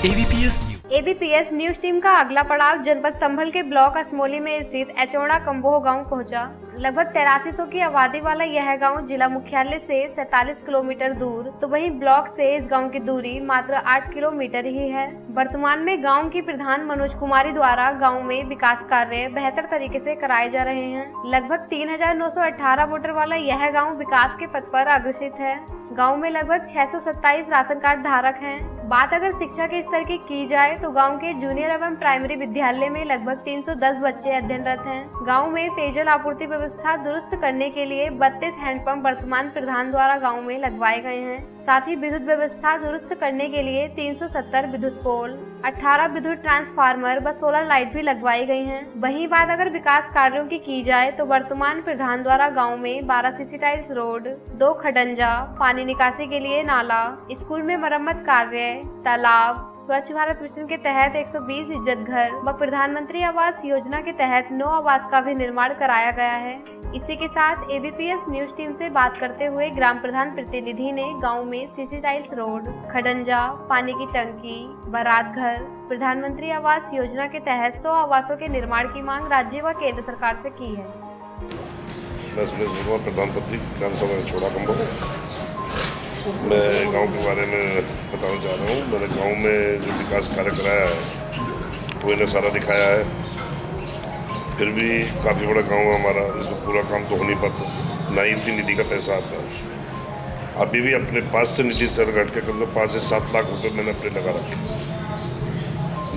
ABPS news ABPS news team का अगला पड़ाव जनपद संभल के ब्लॉक असमोली में स्थित एचौड़ा कम्बोह गाँव पहुँचा। लगभग तेरासी सौ की आबादी वाला यह गाँव जिला मुख्यालय से 47 किलोमीटर दूर तो वहीं ब्लॉक से इस गाँव की दूरी मात्र 8 किलोमीटर ही है वर्तमान में गाँव की प्रधान मनोज कुमारी द्वारा गाँव में विकास कार्य बेहतर तरीके से कराए जा रहे हैं लगभग 3,918 वोटर वाला यह गाँव विकास के पथ पर अग्रसित है गाँव में लगभग 627 राशन कार्ड धारक हैं। बात अगर शिक्षा के स्तर की की जाए तो गाँव के जूनियर एवं प्राइमरी विद्यालय में लगभग 310 बच्चे अध्ययनरत हैं। गाँव में पेयजल आपूर्ति व्यवस्था दुरुस्त करने के लिए 32 हैंडपंप वर्तमान प्रधान द्वारा गाँव में लगवाए गए हैं साथ ही विद्युत व्यवस्था दुरुस्त करने के लिए 370 विद्युत पोल 18 विद्युत ट्रांसफार्मर व सोलर लाइट भी लगवाई गई हैं। वहीं बात अगर विकास कार्यों की की जाए तो वर्तमान प्रधान द्वारा गाँव में 12 सीसी टाइल्स रोड, दो खडंजा, पानी निकासी के लिए नाला, स्कूल में मरम्मत कार्य, तालाब, स्वच्छ भारत मिशन के तहत 120 इज़्ज़त घर व प्रधानमंत्री आवास योजना के तहत नौ आवास का भी निर्माण कराया गया है इसी के साथ एबीपीएस न्यूज़ टीम से बात करते हुए ग्राम प्रधान प्रतिनिधि ने गाँव में सीसी टाइल्स रोड, खडंजा, पानी की टंकी, बारात घर, प्रधानमंत्री आवास योजना के तहत 100 आवासों के निर्माण की मांग राज्य व केंद्र सरकार से की है। मैं छोड़ा कंबो मैं गाँव के बारे में बताना चाह रहा हूँ। मैंने गाँव में जो विकास कार्य कराया है, वो इन्हें सारा दिखाया है। फिर भी काफ़ी बड़ा गाँव है हमारा, इसमें पूरा काम तो हो नहीं पाता। ना ही इतनी निधि का पैसा आता है। अभी भी अपने पास से निधि से घट के कम से कम पाँच से सात लाख रुपए मैंने अपने लगा रखे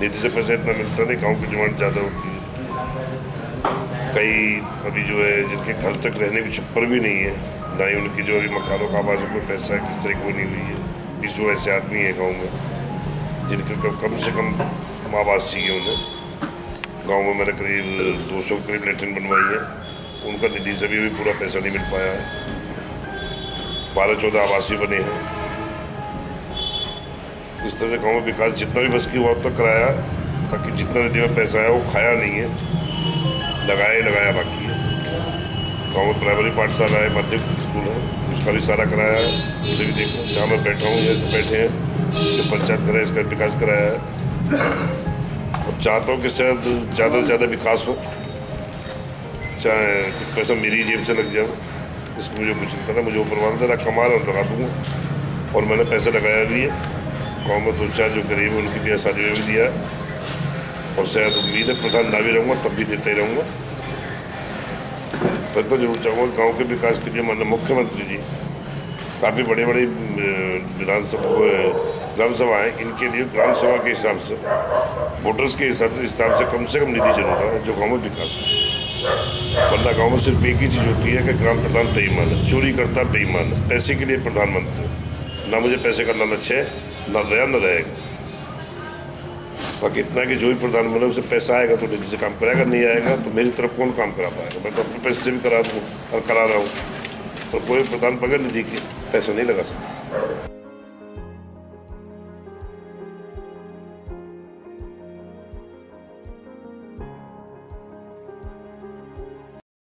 निधि से पैसा इतना मिलता नहीं गाँव की डिमांड ज़्यादा होती है। कई अभी जो है जिनके घर तक रहने की छप्पर भी नहीं है ना ही उनकी जो अभी मकानों का आवाज़ों में पैसा है किस तरह की बनी हुई है। बीस ऐसे आदमी है गाँव में जिनके कम, से कम आवाज़ चाहिए उन्हें। गाँव में मैंने करीब 200 के करीब लेटरिन बनवाई है। उनका निधि से भी, भी पूरा पैसा नहीं मिल पाया है। बारह चौदह आवासीय बने हैं। इस तरह से गाँव में विकास जितना भी बस की हुआ उतना कराया, बाकी जितना निधि में पैसा है वो खाया नहीं है। लगाया ही लगाया बाकी है। गाँव में प्राइमरी पाठशाला है, माध्यमिक स्कूल है, उसका भी सारा कराया है। उसे भी देखो, जहाँ मैं बैठा हूँ ये सब बैठे हैं। जो पंचायत करा है इसका विकास कराया है। और चाहता हूँ कि शायद ज़्यादा से ज़्यादा विकास हो। चाहे कुछ पैसा मेरी जेब से लग जाए। इसकी मुझे कुछ चिंता नहीं मुझे ऊपर मान देना कमा रहा लगा दूँगा। और मैंने पैसा लगाया भी है। गाँव में दो चार जो गरीब है, उनकी भी शादी में भी दिया है। और शायद उम्मीद है, प्रधान ना भी रहूँगा, तब भी देते ही रहूँगा। मैं तो ज़रूर चाहूँगा गाँव के विकास के लिए माननीय मुख्यमंत्री जी, काफ़ी बड़े बड़े विधानसभा ग्राम सभा सभाएँ इनके लिए ग्राम सभा के हिसाब से, वोटर्स के हिसाब से हिसाब से कम से कम निधि ज़रूर है, जो गाँव में विकास हो वरना गाँव में सिर्फ़ एक ही चीज़ होती है कि ग्राम प्रधान बेईमान है चोरी करता बेईमान है, पैसे के लिए प्रधानमंत्री ना मुझे पैसे का लालच है ना रहा न रहेगा बाकी इतना कि जो भी प्रधानमंत्री उसे पैसा आएगा तो निधि से काम कराएगा नहीं आएगा तो मेरी तरफ़ कौन काम करा पाएगा? मैं तो अपने पैसे से भी करा दूँ और करा रहा हूँ। और कोई प्रधान बगैर निधि के पैसा नहीं लगा सकता।